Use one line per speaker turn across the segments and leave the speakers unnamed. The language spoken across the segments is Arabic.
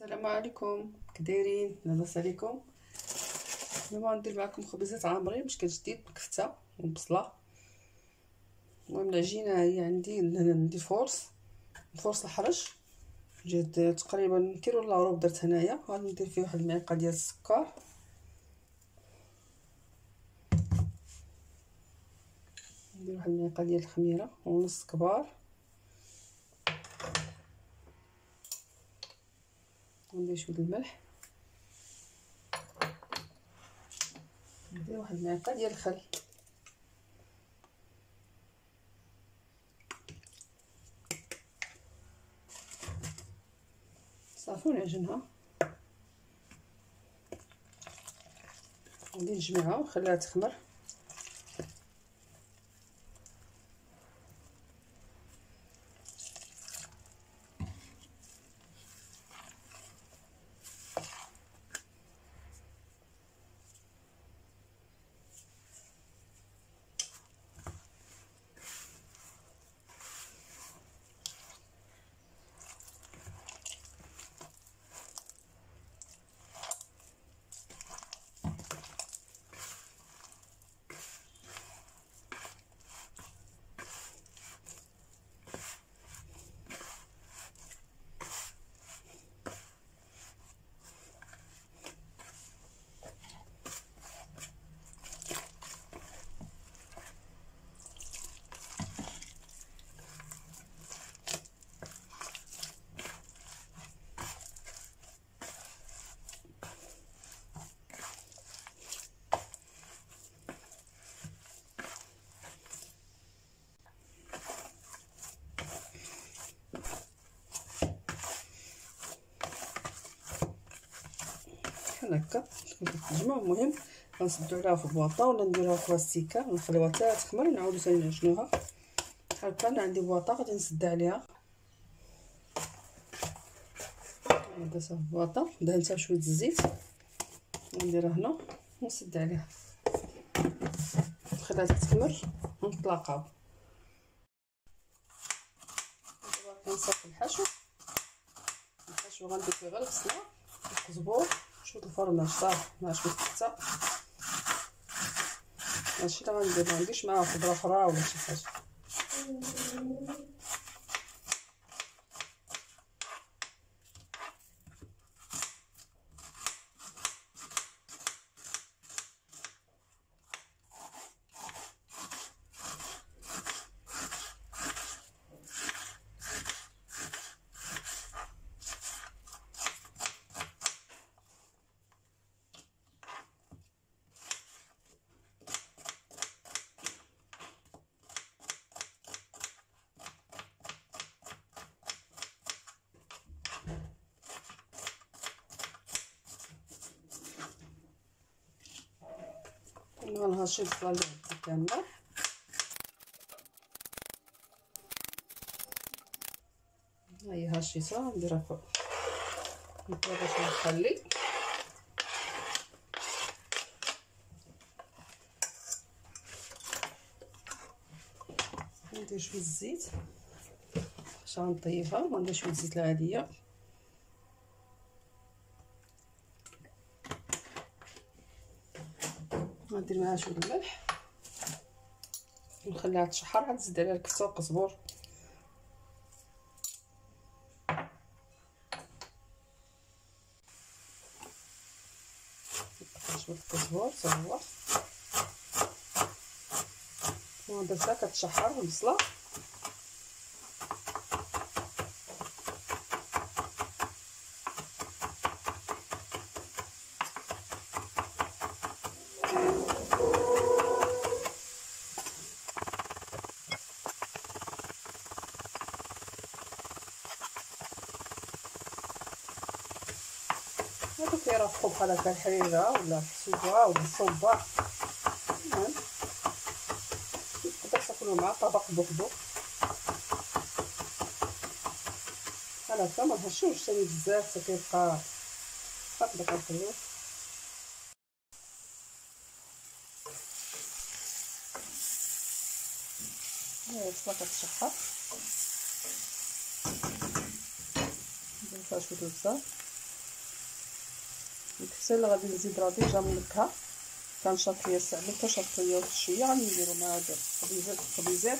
السلام عليكم. كدايرين لاباس عليكم. اليوم غندير معكم خبيزات عامرين مشكل جديد بالكفته والبصله المهم العجينه هي عندي عندي force. force الحرش. جات تقريبا كيلو إلا وربع درت هنايا. غادي ندير فيه واحد المعلقه ديال السكر. ندير واحد المعلقه ديال الخميرة ونص كبار. ندير شوية الملح. ندير واحد المعلقة ديال الخل. صافي ونعجنها. غادي نجمعها ونخليها تخمر. بحال هكا. تجمع المهم غنسدو عليها في البواطة ولا نديروها في لاستيكه ونخليوها حتى تخمر. ونعاودو ثاني نعجنوها. بحال هكا أنا عندي بواطة غادي نسد عليها. دازها في البواطه دهنتها بشويه الزيت. نديرها هنا. ونسد عليها. نخليها تخمر ونتلاقاو. كنصفي الحشو. الحشو غندير فيه غير البصله القزبور شوية الفرماج صافي مع شوية الكفته هادشي اللي غندير ما عنديش معاه خضره أخرى ولا شي حاجة غنهرشي البصله اللي عندي كامله ها هي هرشيتها نديرها فوق نديرها باش نخلي. ندير شوية الزيت باش غنطيبها وندير شوية الزيت العادية. غندير معاها شوية الملح. ونخليها تشحر عاد نزيد عليها الكفته والقزبور شوية القزبور حتى هو ودرتها كتشحر البصله هادو كيرافقو بحال هكا الحريره ولا الحسوبه ولا الصوبة. المهم تقدر تاكلو مع طبق بوحدو بحال هكا منهشوش ثاني بزاف حتى كيبقى هكذا كنخليوه البصله كتشحر. ندير فيها شوية البصل اللي غادي نزيد راه ديجا منكها كنشاط ليا السعبه كنشاط ليا شوية غادي نديرو مع هاد الخبيزات الخبيزات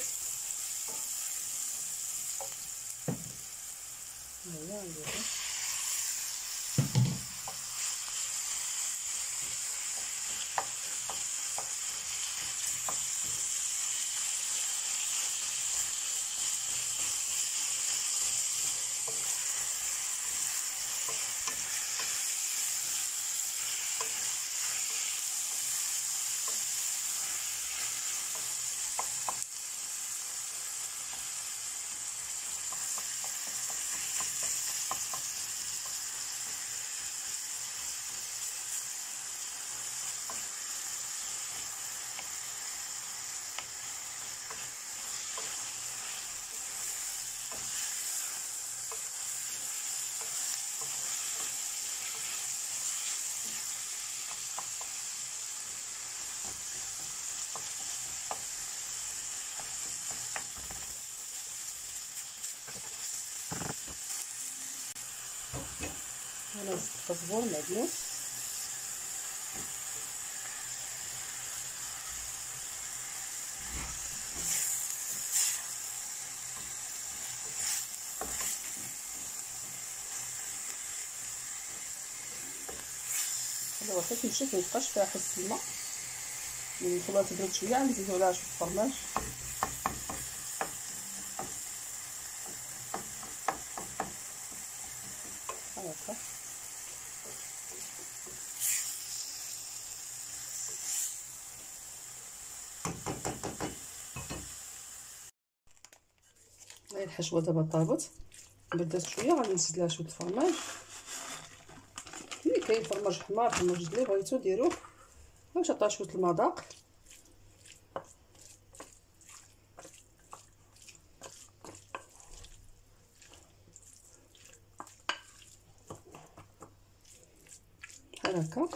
هيا نديرو أنا زدت الزبور معدنوس دابا حتى تمشي ميبقاش فيها حس الماء من الخضره تبرد شوية نزيدو عليها شوية الفرماج هكا هاي الحشوه دابا طابت بردات شوية غادي نزيد لها شوية الفرماج اللي كاين فرماج حمار فرماج اللي بغيتو ديروه باش شوية المذاق بحال هكا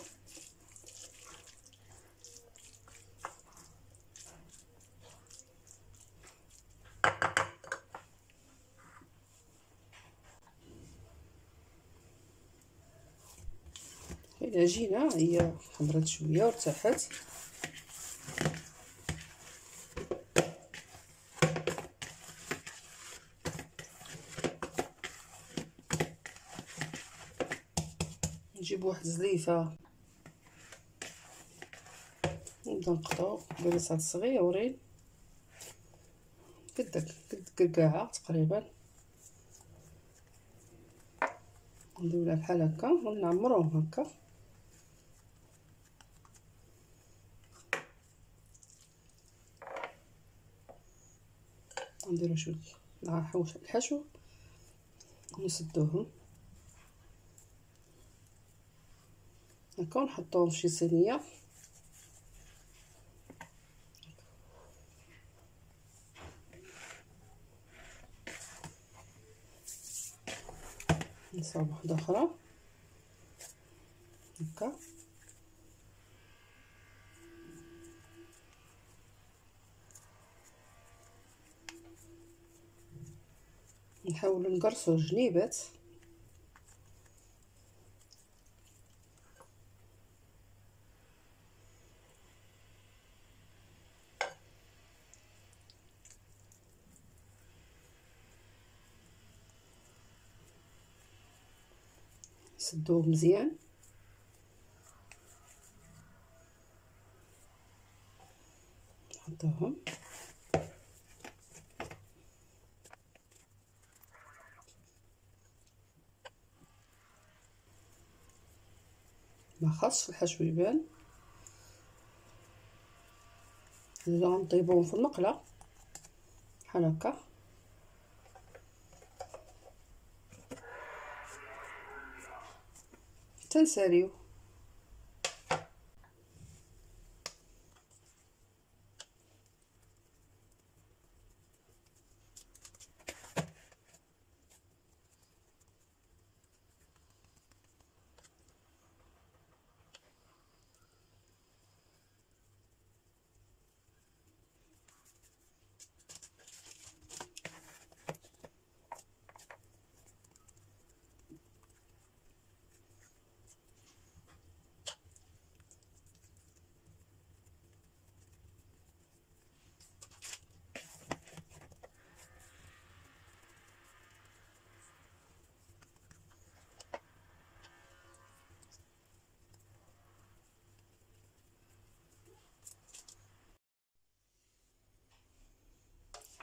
العجينه هي خمرت شوية وارتاحت. نجيب واحد الزليفة. نبدأ نقطعو بلاصات صغيورين قد قد كركاعه تقريبا. نديرو لها بحال هكا ونعمروهم هكا. نديرو شوية نحوش الحشو. ونسدوهم هكا ونحطوهم في شي صينية. نصاوب واحدة أخرى. هكا. نحاولوا نقرصوا الجنيبات نسدوه مزيان. نحطوهم. ما خاصش الحشو يبان. الا غنطيبوهم في المقلة بحال هكا. تنساليو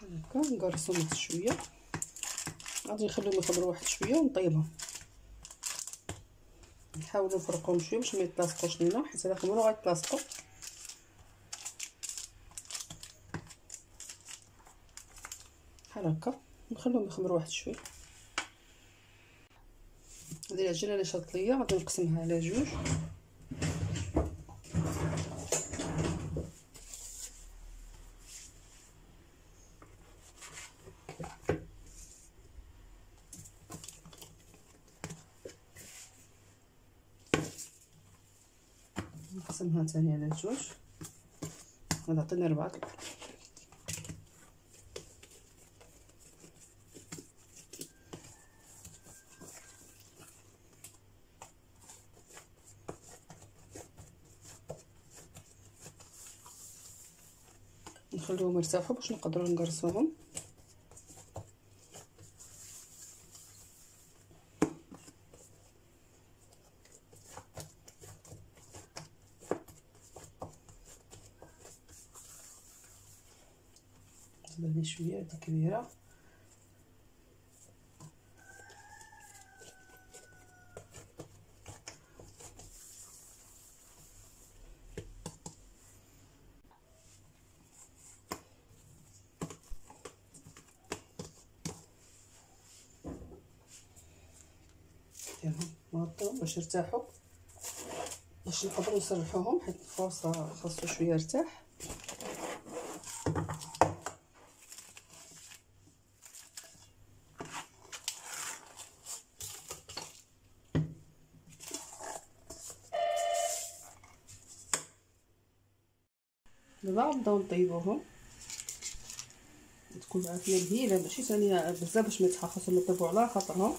هكا نقرصهم شوية. غادي نخليهم يخضروا واحد شوية ونطيبهم. نحاولوا نفرقوهم شوية باش ما يتلاصقوش لينا حيت هذا كامل غيتلاصقوا بحال هكا نخليهم يخمروا واحد شوية. هذه العجينة اللي شاطت ليا غادي نقسمها على جوج. نقسمها ثاني على جوج هذا عطيني ربعة نخليهم يرتاحوا باش نقدروا نقرصوهم هذه شوية هذه كبيرة. نغطيهم باش يرتاحوا باش نقدروا نسرحوهم حيت الفرص خاصو شوية يرتاح. نبداو نطيبوهم تكون عافيه مهيله ماشي ثانية بزاف باش ما يتحخصوا نطيبو على خاطرهم.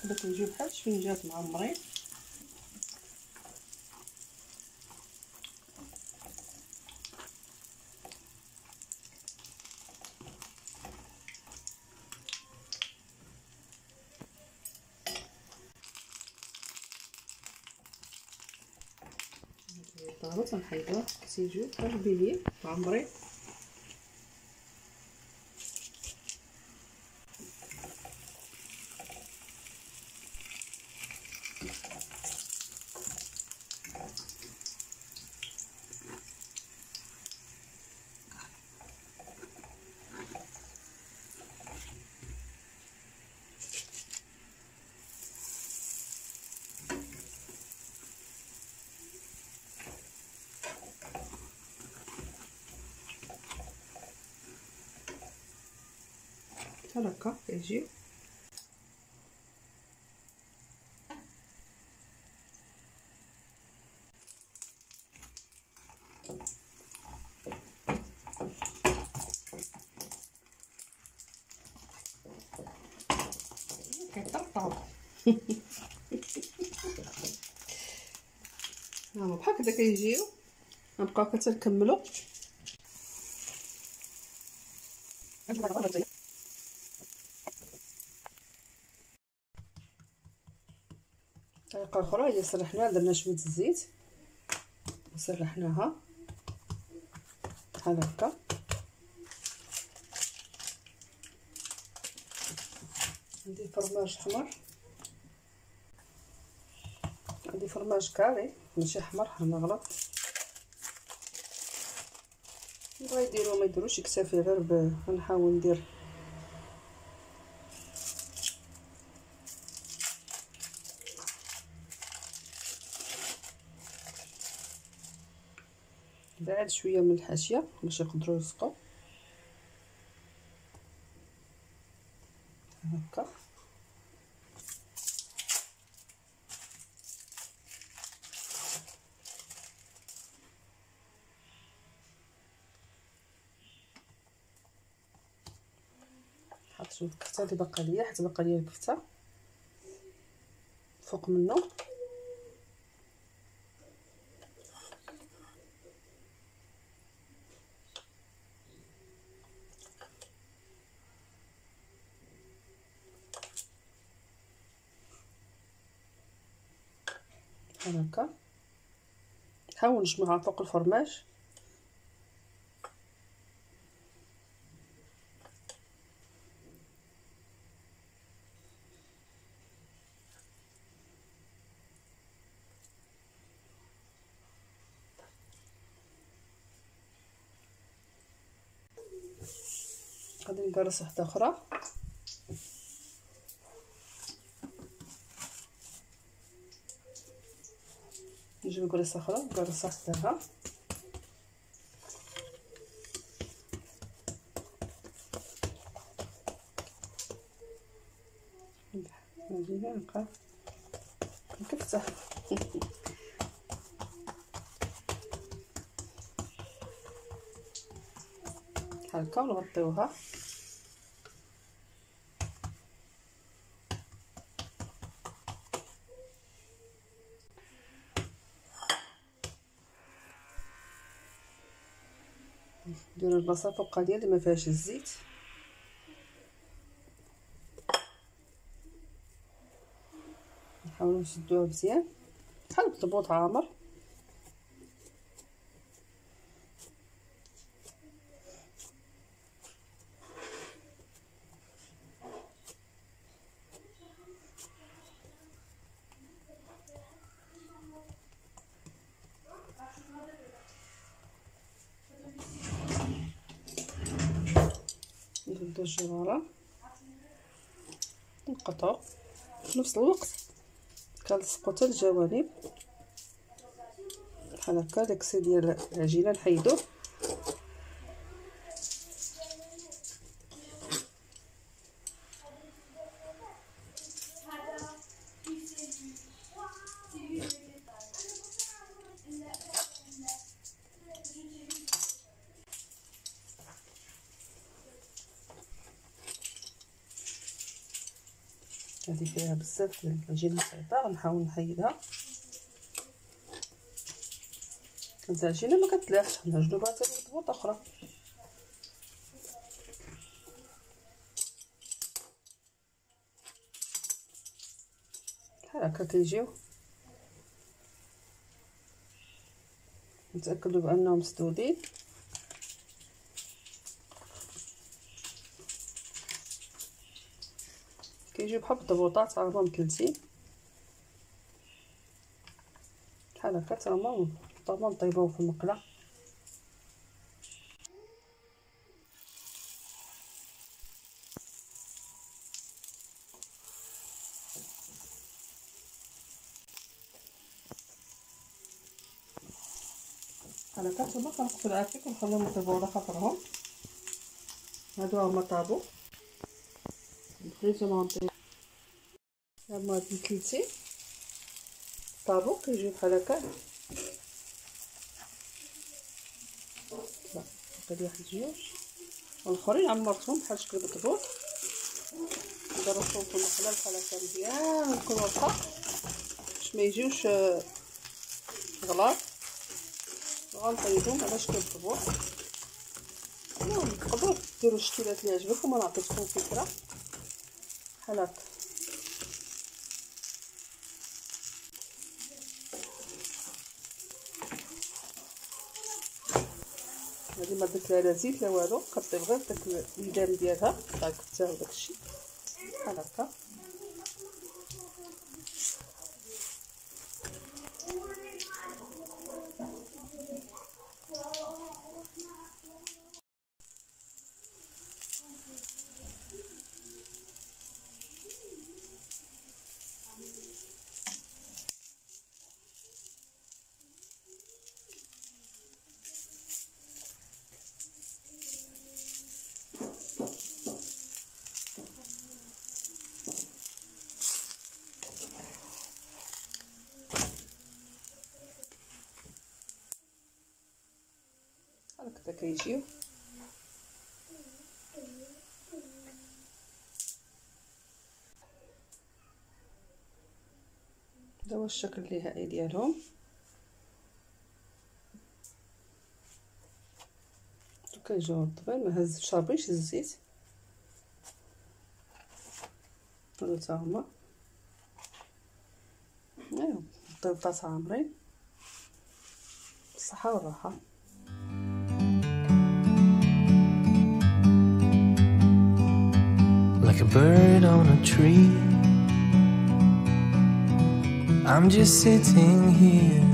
هكذا كنجيو بحال شفنجات معمرين طابت غنحيدوه كيجيو بحال بينيه معمرين بحال هكا كيجيو كيطرطاو ها بحال هكا كيجيو غنبقاو كتنكملو طريقة أخرى هي سرحناها درنا شوية الزيت. وسرحناها بحال هكا. عندي فرماج حمر عندي فرماج كاري. ماشي أحمر أنا غلط. بغا يديروا ما يديروش يكتفي غير ب غنحاول ندير بعد شوية من الحاشية باش يقدروا يلصقوا هكا. حطيت الكفته اللي باقا ليا حيت باقا ليا الكفته. فوق منه. بحال هكا نحاول نجمعها فوق الفرماج. غادي نقرص واحدة أخرى نجيب قرصه أخرى نقرصها حداها نجينا نبقى نكفتها هكا ونغطيوها نديرو البلاصه فوق ديال اللي ما فيهاش الزيت. نحاولو نشدوها مزيان. بحال الضبوط عامر نردو الجواره نقطعو في نفس الوقت كنلصقو حتى الجوانب بحال هكا داكسي ديال العجينه نحيدوه هذه فيها بزاف ديال العجينه صعيبة غنحاول نحيدها. هاد العجينه ما كتلاحش غنعجنو بها حتى أخرى. بحال هكا كيجيو. نتأكدوا بأنهم مسدودين. كيجيو بحال الضبوطات راهم مكلسين بحال هكا تا هما نطيبوه في المقله بحال هكا نتوما كنقصو العافيك ونخليهم يطيبو على خاطرهم. هادو هما طابو. بغيتو نطيب هما هاد الكلتين طابو كيجيو بحال هكا. باقي واحد جوج. والآخرين عمرتهم بحال شكل بطبوط ضربتهم في المقله بحال هكا مزيان رقاق باش ما يجيوش غلاط غنطيبهم على شكل بطبوط المهم تقدروا ديروا الشكيلات اللي عجبكم. أنا عطيتكم فكرة. بحال هكا ما درت لها لا زيت لا والو كطيب غير داك الميدان ديالها وداك الشيء. بحال هكا. هكذا كيجيو هذا هو الشكل النهائي ديالهم كيجيو الطبيعي ما هز شربيش الزيت هذا تا هما ايوا طيب طاس عامرين الصحه والراحه Like a bird on a tree. I'm just sitting here